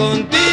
contigo.